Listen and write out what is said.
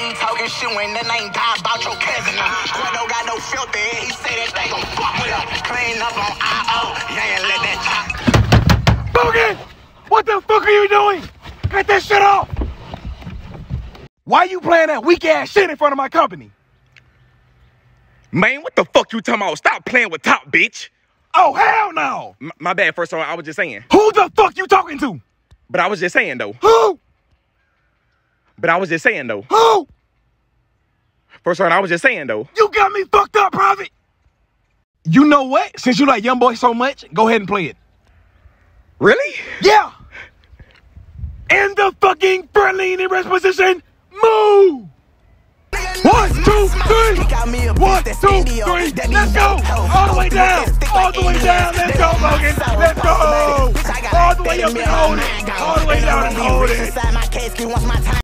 you talking shit when that ain't die about your cousin? Uh, Quando got no filter, he say that they gon' fuck with him. Clean up on I.O. You ain't let that chop. Bogan! What the fuck are you doing? Cut that shit off! Why you playing that weak ass shit in front of my company? Man, what the fuck you talking about? Stop playing with top, bitch. Oh hell no! M- my bad, first of all, I was just saying. Who the fuck you talking to? But I was just saying though. Who? But I was just saying though. Who? First all, I was just saying though. You got me fucked up, Prophet. You know what? Since you like Young Boy so much, go ahead and play it. Really? Yeah. In the fucking front leaning rest position, move. One, two, three. One, two, three. Let's go. All the way down. All the way down. Let's go, Logan. Let's go. All the way up and hold it. All the way down and hold it.